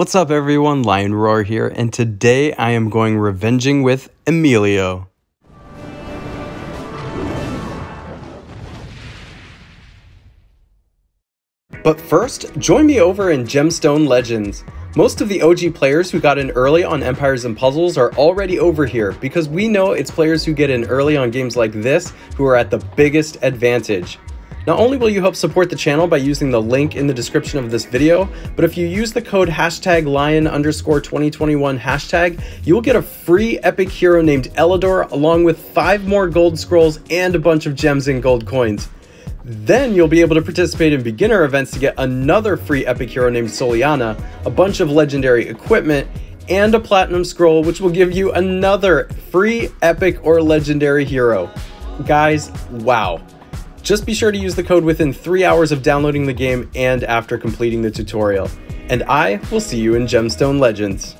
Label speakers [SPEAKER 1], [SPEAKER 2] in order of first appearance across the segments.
[SPEAKER 1] What's up, everyone? Lion Roar here, and today I am going revenging with Emilio. But first, join me over in Gemstone Legends. Most of the OG players who got in early on Empires and Puzzles are already over here because we know it's players who get in early on games like this who are at the biggest advantage. Not only will you help support the channel by using the link in the description of this video, but if you use the code hashtag lion underscore 2021 hashtag, you will get a free epic hero named Elidor along with five more gold scrolls and a bunch of gems and gold coins. Then you'll be able to participate in beginner events to get another free epic hero named Soliana, a bunch of legendary equipment, and a platinum scroll which will give you another free epic or legendary hero. Guys, wow. Just be sure to use the code within 3 hours of downloading the game and after completing the tutorial. And I will see you in Gemstone Legends.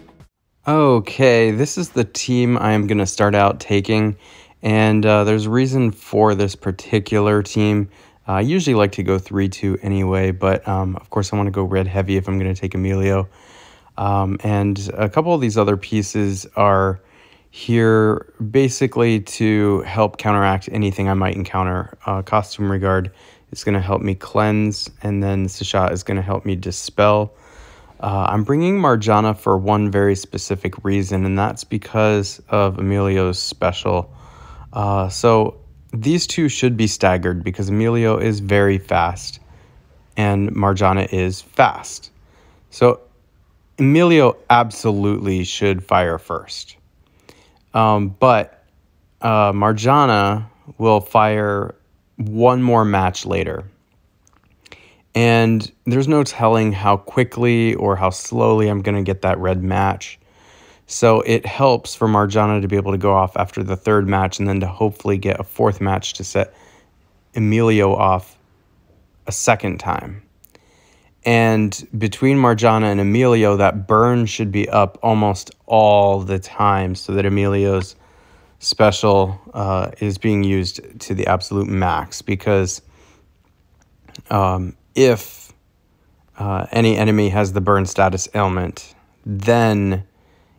[SPEAKER 1] Okay, this is the team I am going to start out taking. And uh, there's a reason for this particular team. Uh, I usually like to go 3-2 anyway, but um, of course I want to go red heavy if I'm going to take Emilio. Um, and a couple of these other pieces are here basically to help counteract anything I might encounter. Uh, Costume Richard is going to help me cleanse, and then Sasha is going to help me dispel. Uh, I'm bringing Marjana for one very specific reason, and that's because of Emilio's special. Uh, so these two should be staggered because Emilio is very fast and Marjana is fast. So Emilio absolutely should fire first. Um, but uh, Marjana will fire one more match later. And there's no telling how quickly or how slowly I'm going to get that red match. So it helps for Marjana to be able to go off after the third match and then to hopefully get a fourth match to set Emilio off a second time. And between Marjana and Emilio, that burn should be up almost all the time so that Emilio's special uh, is being used to the absolute max. Because um, if uh, any enemy has the burn status ailment, then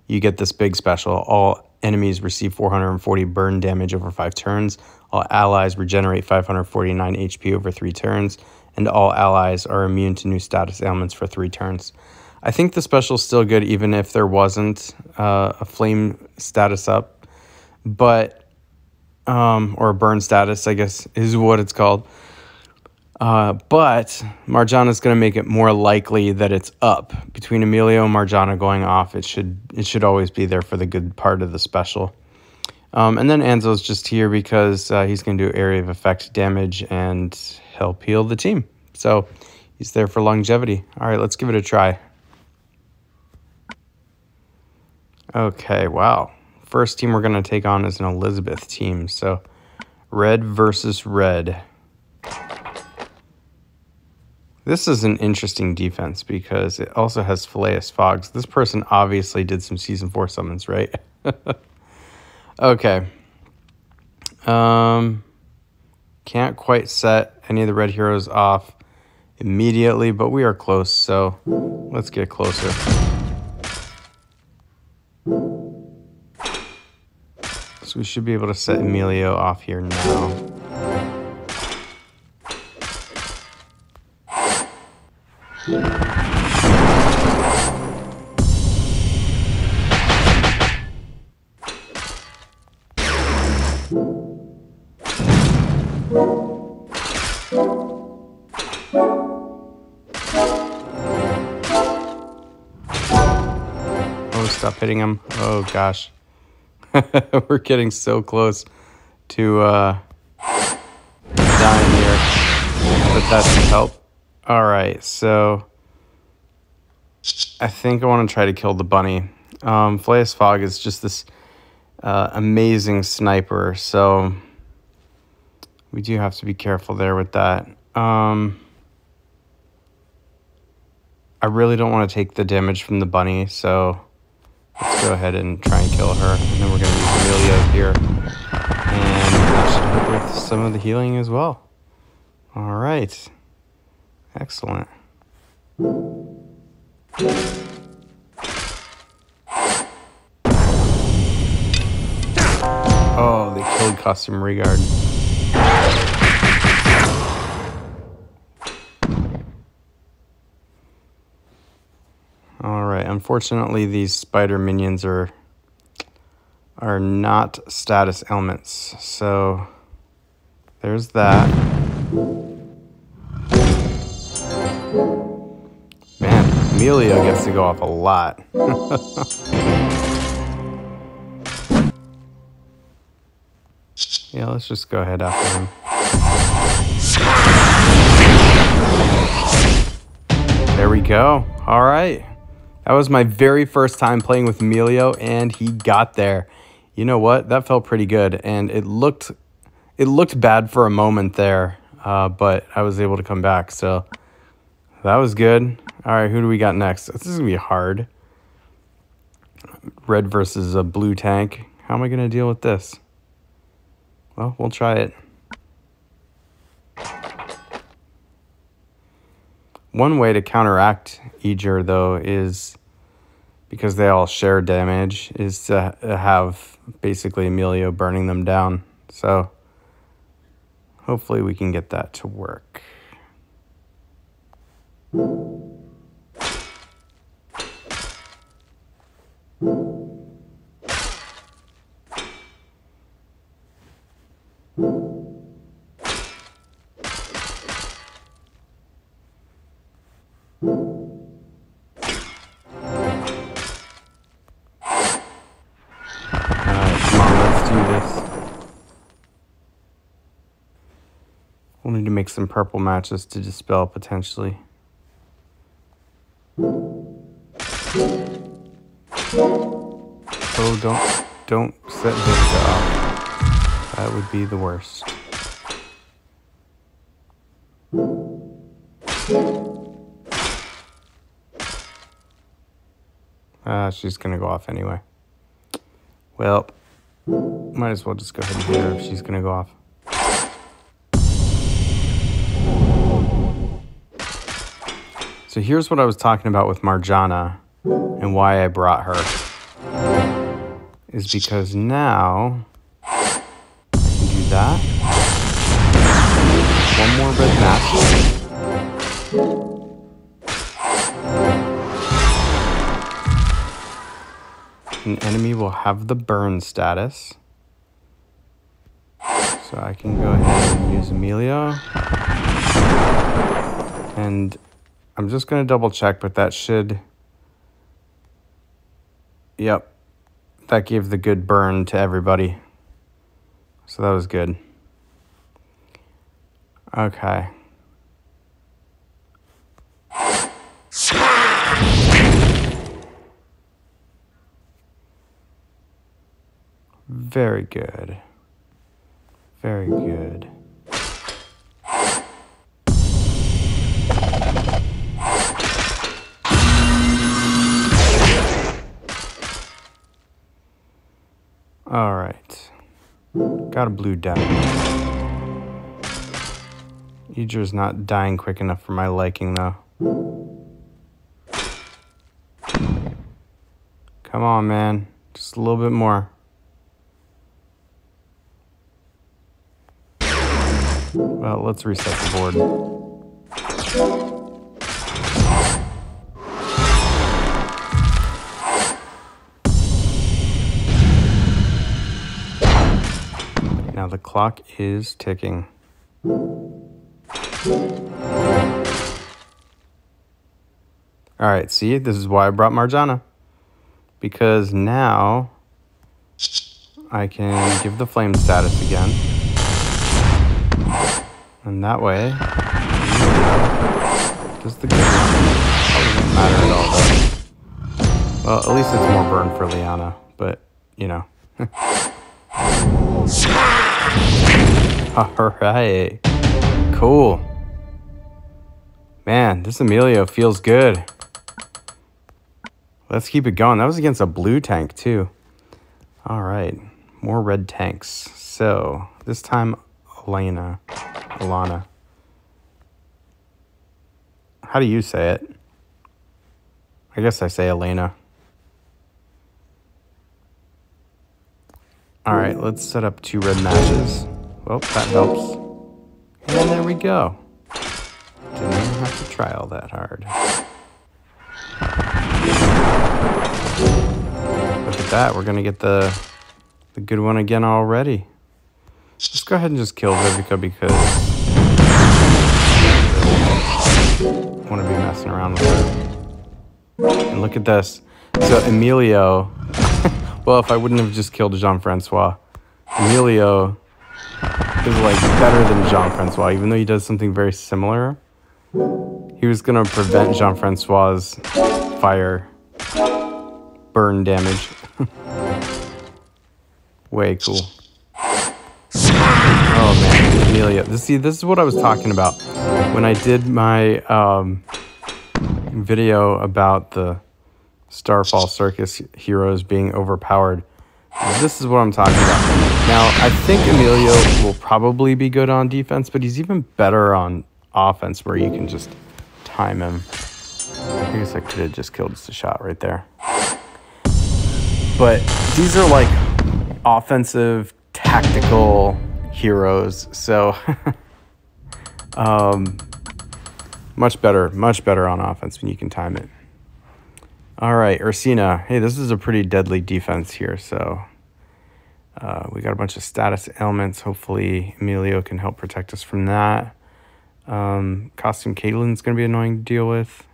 [SPEAKER 1] you get this big special. All enemies receive 440 burn damage over five turns. All allies regenerate 549 HP over three turns and all allies are immune to new status ailments for three turns. I think the special is still good even if there wasn't uh, a flame status up, but um, or a burn status, I guess is what it's called. Uh, but Marjana is going to make it more likely that it's up between Emilio and Marjana going off. It should it should always be there for the good part of the special. Um, and then Anzu's just here because uh, he's going to do area of effect damage and help heal the team. So he's there for longevity. All right, let's give it a try. Okay, wow. First team we're going to take on is an Elizabeth team. So red versus red. This is an interesting defense because it also has Phileas Foggs. This person obviously did some Season 4 summons, right? okay. Um, can't quite set any of the red heroes off immediately, but we are close, so let's get closer. So we should be able to set Emilio off here now. stop Oh gosh. We're getting so close to uh, dying here. But that should help. Alright, so I think I want to try to kill the bunny. Um, Phileas Fogg is just this uh, amazing sniper, so we do have to be careful there with that. Um, I really don't want to take the damage from the bunny, so Let's go ahead and try and kill her. And then we're going to use Amelia here. And match with some of the healing as well. All right. Excellent. Oh, they killed Costume Richard. Unfortunately these spider minions are are not status elements, so there's that. Man, Amelia gets to go off a lot. yeah, let's just go ahead after him. There we go. All right. That was my very first time playing with Emilio, and he got there. You know what? That felt pretty good, and it looked it looked bad for a moment there, uh, but I was able to come back. So that was good. All right, who do we got next? This is gonna be hard. Red versus a blue tank. How am I gonna deal with this? Well, we'll try it. One way to counteract Aegir, though, is because they all share damage, is to have basically Emilio burning them down. So hopefully we can get that to work. We'll need to make some purple matches to dispel potentially. Oh, don't, don't set Vista off. That would be the worst. Ah, she's gonna go off anyway. Well, might as well just go ahead and hit her if she's gonna go off. So here's what I was talking about with Marjana and why I brought her. Is because now do that. One more red match. An enemy will have the burn status. So I can go ahead and use Emilio. And I'm just going to double check, but that should... Yep. That gave the good burn to everybody. So that was good. Okay. Very good. Very good. Got a blue down. Aegir's not dying quick enough for my liking, though. Come on, man. Just a little bit more. Well, let's reset the board. Clock is ticking. Alright, see, this is why I brought Marjana. Because now I can give the flame status again. And that way, does the doesn't matter at all though. Well, at least it's more burn for Liana, but you know. Alright. Cool. Man, this Emilio feels good. Let's keep it going. That was against a blue tank, too. Alright. More red tanks. So, this time, Elena. Alana. How do you say it? I guess I say Elena. Alright, let's set up two red matches. Well, that helps. And then there we go. Didn't even have to try all that hard. Look at that, we're gonna get the, the good one again already. Let's go ahead and just kill Vivica because I want to be messing around with her. And look at this. So Emilio, well, if I wouldn't have just killed Jean-Francois, Emilio is like better than Jean-Francois, even though he does something very similar. He was gonna prevent Jean-Francois's fire burn damage. Way cool. Oh man, Amelia. This, see, this is what I was talking about when I did my um, video about the Starfall Circus heroes being overpowered. This is what I'm talking about. Now, I think Emilio will probably be good on defense, but he's even better on offense where you can just time him. I guess I could have just killed just a shot right there. But these are like offensive, tactical heroes. So, um, much better, much better on offense when you can time it. All right, Ursina. Hey, this is a pretty deadly defense here. So uh, we got a bunch of status ailments. Hopefully Emilio can help protect us from that. Um, costume Caitlin's going to be annoying to deal with.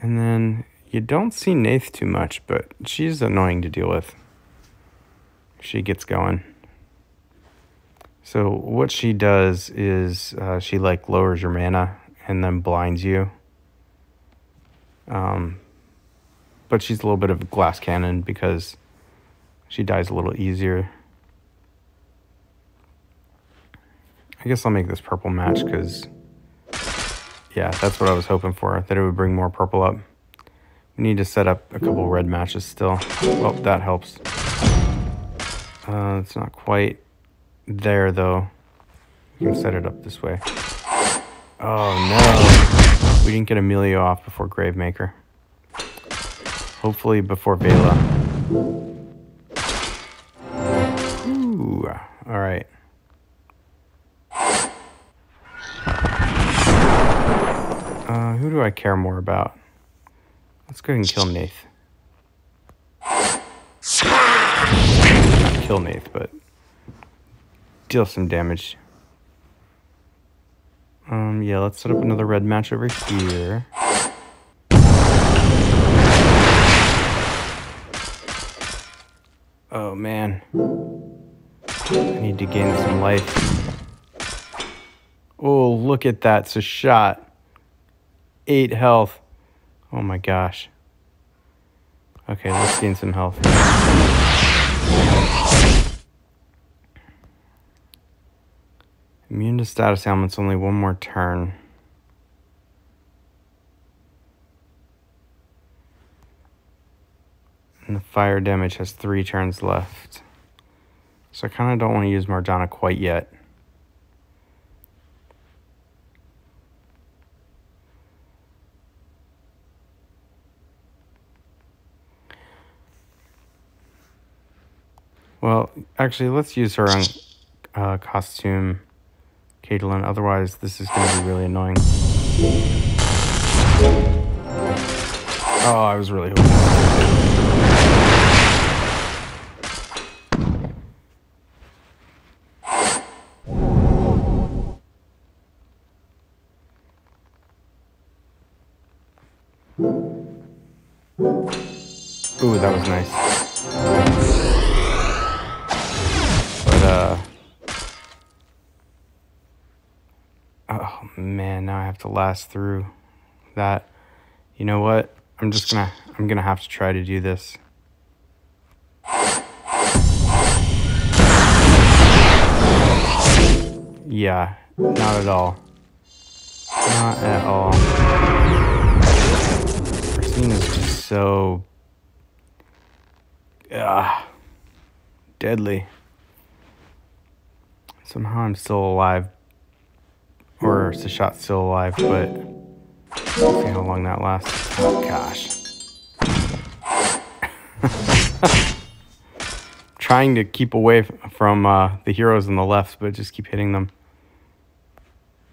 [SPEAKER 1] And then you don't see Nath too much, but she's annoying to deal with. She gets going. So what she does is uh, she like lowers your mana and then blinds you. Um, but she's a little bit of a glass cannon because she dies a little easier. I guess I'll make this purple match because, yeah, that's what I was hoping for, that it would bring more purple up. We need to set up a couple red matches still. Well, that helps. Uh, it's not quite there, though. You can set it up this way. Oh no. We didn't get Emilio off before Gravemaker. Hopefully before Vela. Ooh, alright. Uh, who do I care more about? Let's go ahead and kill Nath. Not kill Nath, but deal some damage. Um, yeah, let's set up another red match over here. Oh, man. I need to gain some life. Oh, look at that. It's a shot. Eight health. Oh my gosh. Okay, let's gain some health. Immune to status ailments, only one more turn. And the fire damage has three turns left. So I kind of don't want to use Marjana quite yet. Well, actually, let's use her on uh, costume Caitlin. Otherwise, this is going to be really annoying. Oh, I was really hoping. Have to last through that. You know what? I'm just gonna, I'm gonna have to try to do this. Yeah, not at all. Not at all. Christine is just so... Ah, deadly. Somehow I'm still alive or is the shot still alive, but let's see how long that lasts. Oh gosh. Trying to keep away from uh, the heroes on the left, but just keep hitting them.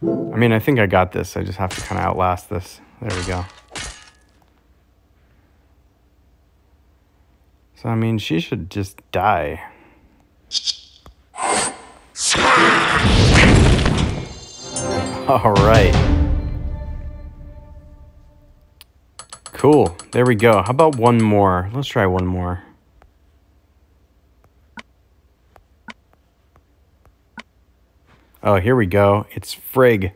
[SPEAKER 1] I mean, I think I got this. I just have to kind of outlast this. There we go. So, I mean, she should just die. All right. Cool. There we go. How about one more? Let's try one more. Oh, here we go. It's Frigg.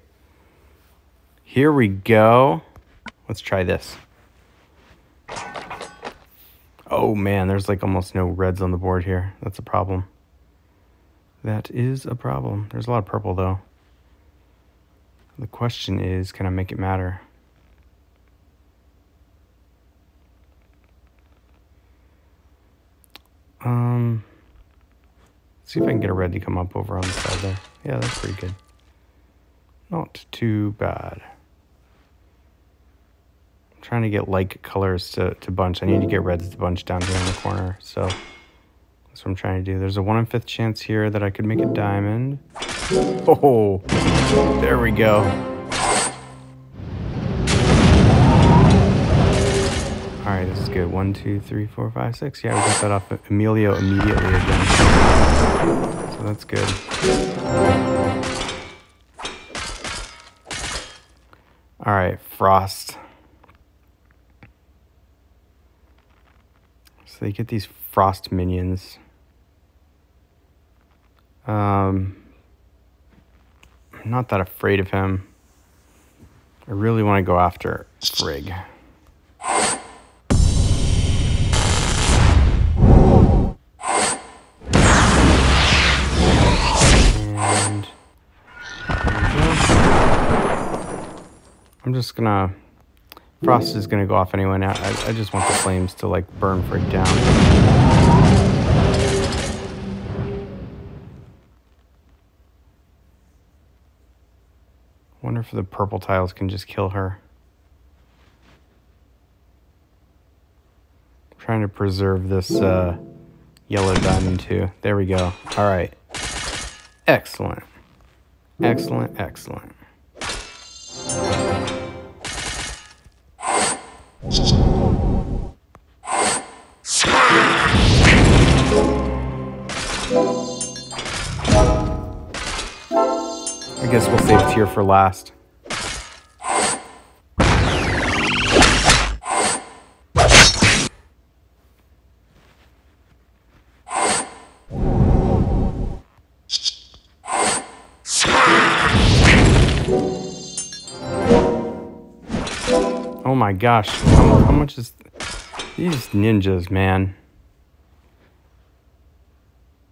[SPEAKER 1] Here we go. Let's try this. Oh man, there's like almost no reds on the board here. That's a problem. That is a problem. There's a lot of purple though. The question is, can I make it matter? Um, see if I can get a red to come up over on the side there. Yeah, that's pretty good. Not too bad I'm trying to get like colors to, to bunch. I need to get reds to bunch down here in the corner. So that's what I'm trying to do. There's a one in fifth chance here that I could make a diamond. Oh, there we go. All right, this is good. One, two, three, four, five, six. Yeah, we got that off Emilio immediately again. So that's good. All right, Frost. So they get these frost minions. Um, I'm not that afraid of him. I really want to go after Frigg. And I'm just gonna Frost is to go off anyway now. I, I just want the flames to like burn Frigg down. Wonder if the purple tiles can just kill her. I'm trying to preserve this uh, yellow diamond too. There we go. All right. Excellent. Excellent, excellent. Tyr for last. Oh my gosh, how, how much is... These ninjas, man.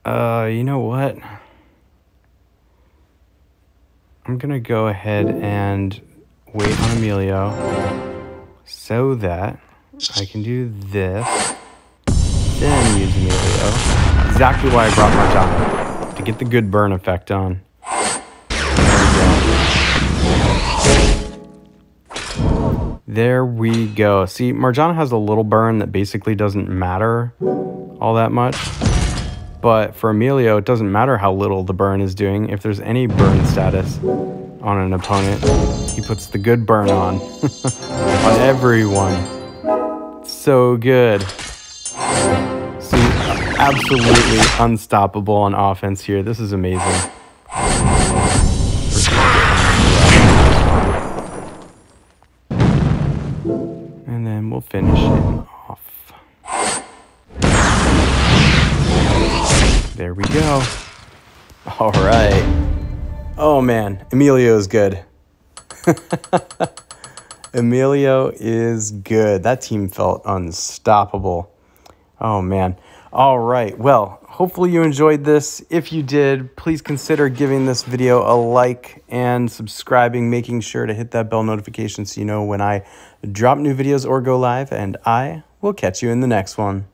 [SPEAKER 1] Uh, you know what? I'm gonna go ahead and wait on Emilio so that I can do this, then use Emilio. Exactly why I brought Marjana, to get the good burn effect on. There we go. See, Marjana has a little burn that basically doesn't matter all that much. But for Emilio, it doesn't matter how little the burn is doing. If there's any burn status on an opponent, he puts the good burn on. on everyone. So good. See, absolutely unstoppable on offense here. This is amazing. And then we'll finish it There we go. All right. Oh man, Emilio is good. Emilio is good. That team felt unstoppable. Oh man. All right. Well, hopefully you enjoyed this. If you did, please consider giving this video a like and subscribing, making sure to hit that bell notification so you know when I drop new videos or go live. And I will catch you in the next one.